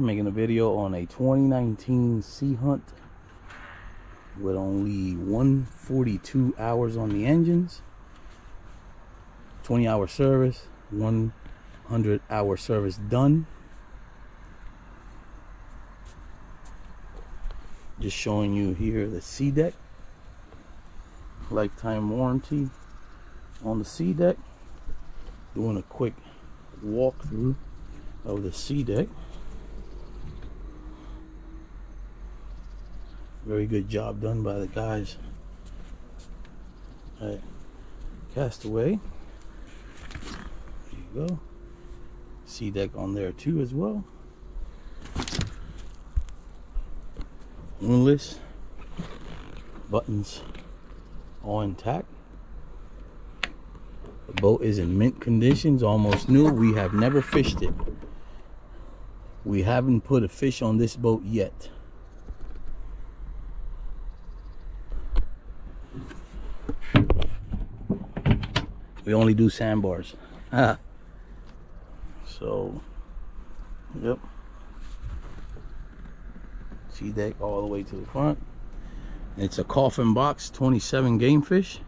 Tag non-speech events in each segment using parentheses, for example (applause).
Making a video on a 2019 Sea Hunt with only 142 hours on the engines, 20 hour service, 100 hour service done. Just showing you here the SeaDek lifetime warranty on the SeaDek. Doing a quick walkthrough of the SeaDek. Very good job done by the guys at Castaway. There you go. SeaDek on there too as well. Wingless buttons all intact. The boat is in mint conditions, almost new. We have never fished it. We haven't put a fish on this boat yet. We only do sandbars. (laughs) so, yep. SeaDek all the way to the front. It's a coffin box, 27 game fish.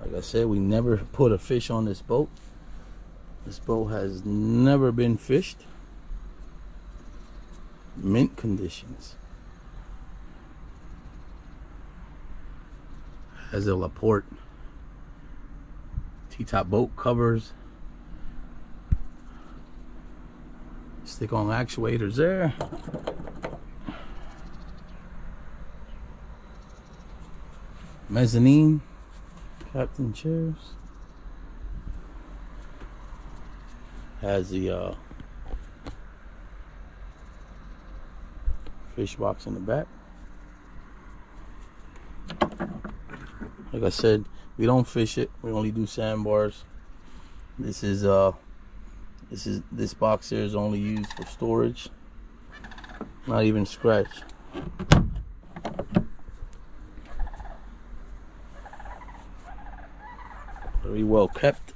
Like I said, we never put a fish on this boat. This boat has never been fished. Mint conditions. Has a Laporte T-top boat covers. Stick on actuators there. Mezzanine captain chairs. Has the uh, fish box in the back. Like I said, we don't fish it. We only do sandbars. This is uh this is this box here is only used for storage. Not even scratch. Very well kept.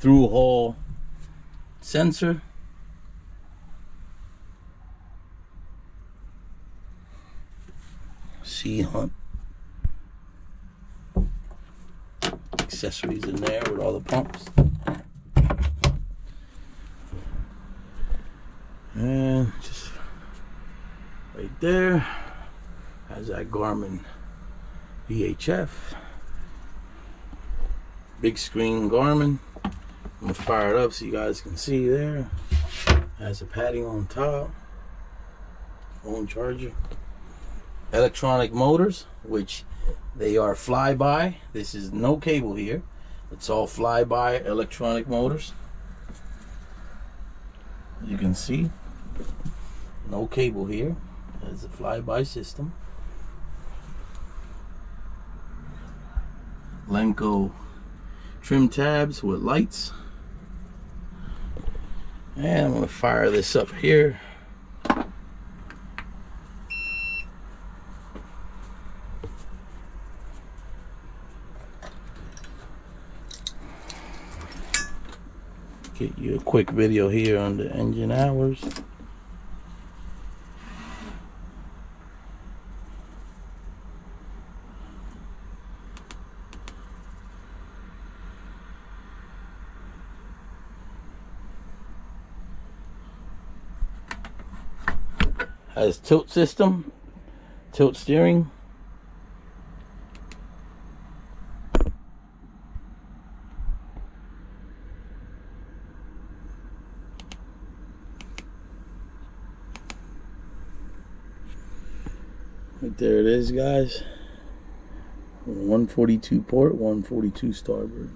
Through hole sensor. Sea Hunt accessories in there with all the pumps. And just right there has that Garmin VHF. Big screen Garmin. I'm gonna fire it up so you guys can see there. Has a padding on top. Phone charger. Electronic motors, which they are flyby. This is no cable here. It's all flyby electronic motors. You can see no cable here. It's a flyby system. Lenco trim tabs with lights. And I'm to fire this up here. Get you a quick video here on the engine hours. has tilt system, tilt steering. Right there it is, guys. 142 port, 142 starboard.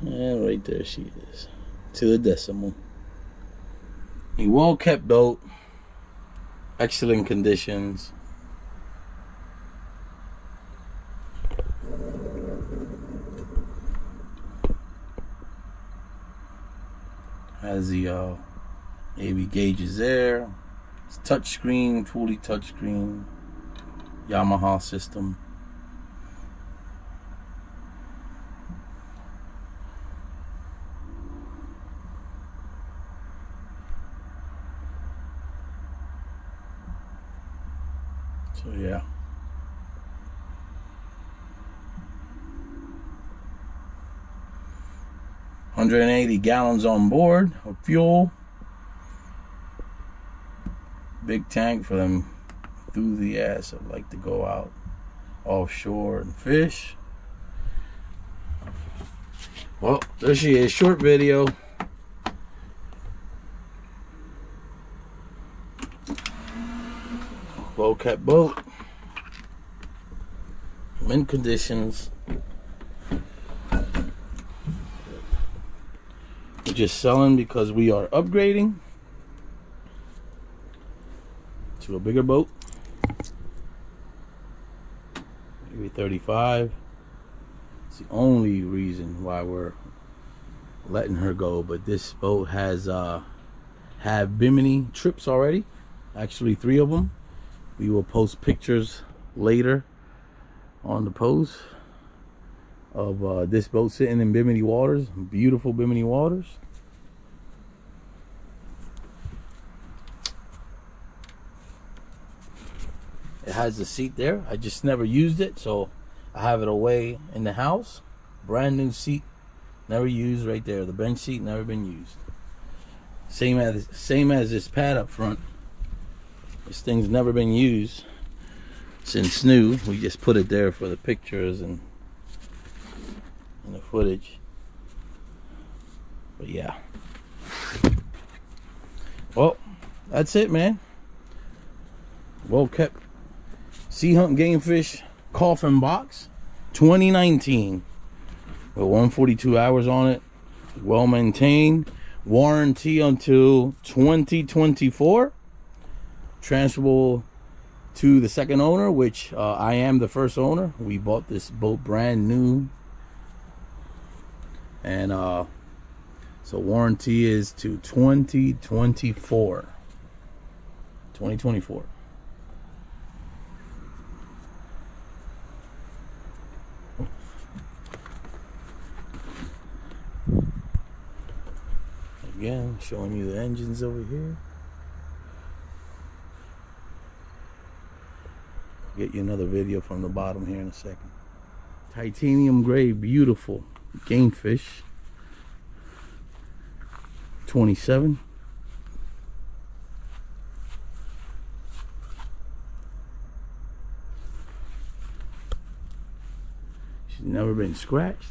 And right there she is. To the decimal. A well kept boat, excellent conditions. Has the uh, AV gauges there. It's touchscreen, fully touchscreen. Yamaha system. 180 gallons on board of fuel. Big tank for them enthusiasts that like to go out offshore and fish. Well, there she is, short video. Low cat boat. Wind conditions. Just selling because we are upgrading to a bigger boat. Maybe 35. It's the only reason why we're letting her go. But this boat has uh, have Bimini trips already. Actually, three of them. We will post pictures later on the post of uh, this boat sitting in Bimini waters, beautiful Bimini waters. It has a seat there. I just never used it, so I have it away in the house. Brand new seat, never used right there. The bench seat never been used. Same as same as this pad up front. This thing's never been used since new. We just put it there for the pictures and, and the footage. But yeah. Well, that's it, man. Well kept Sea Hunt Game Fish Coffin Box 2019 with 142 hours on it. Well maintained. Warranty until 2024 transferable to the second owner, which uh, I am the first owner. We bought this boat brand new, and uh, so warranty is to 2024. 2024. Again, showing you the engines over here. Get you another video from the bottom here in a second. Titanium gray, beautiful game fish. 27. She's never been scratched.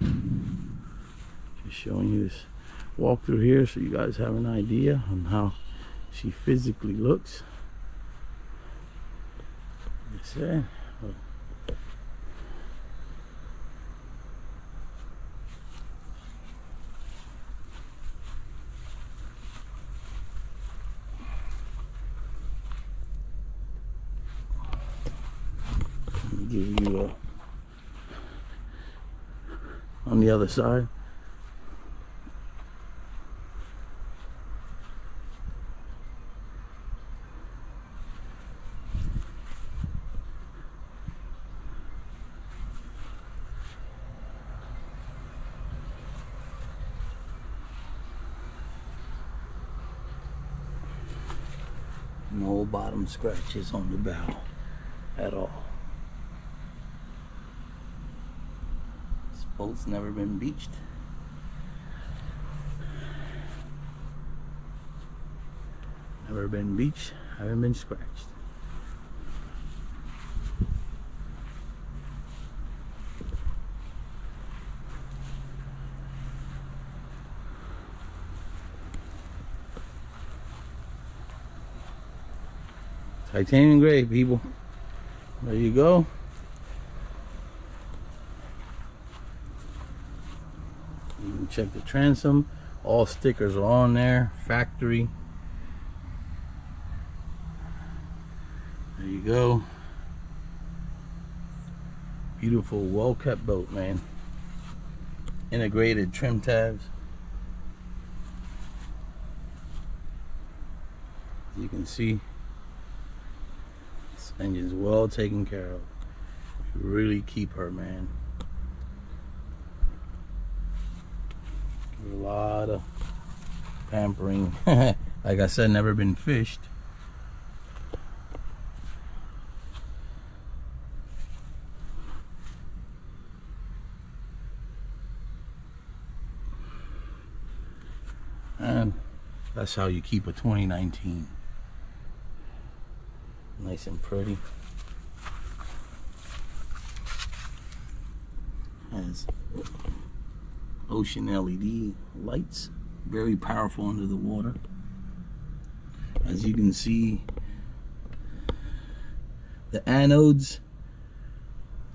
Just showing you this walk through here so you guys have an idea on how she physically looks. That's it. Give you a on the other side. No bottom scratches on the bow at all. Boat's never been beached. Never been beached, haven't been scratched. Titanium gray, people. There you go. You can check the transom. All stickers are on there. Factory. There you go. Beautiful, well kept boat, man. Integrated trim tabs. You can see, this engine's well taken care of. Really keep her, man. A lot of pampering. (laughs) like I said, never been fished. And that's how you keep a 2019. Nice and pretty. Has ocean LED lights. Very powerful under the water. As you can see, the anodes,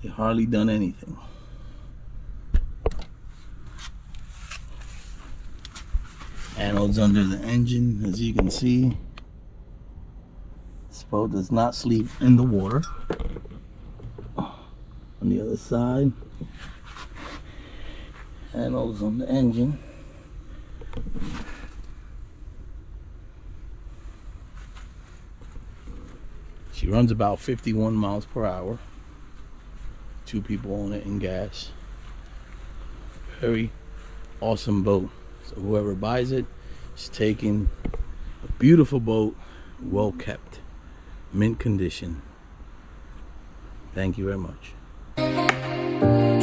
they hardly done anything. Anodes under the engine, as you can see. This boat does not sleep in the water. On the other side, anodes on the engine. She runs about 51 miles per hour. Two people on it in gas. Very awesome boat. So whoever buys it is taking a beautiful boat, well kept, mint condition. Thank you very much.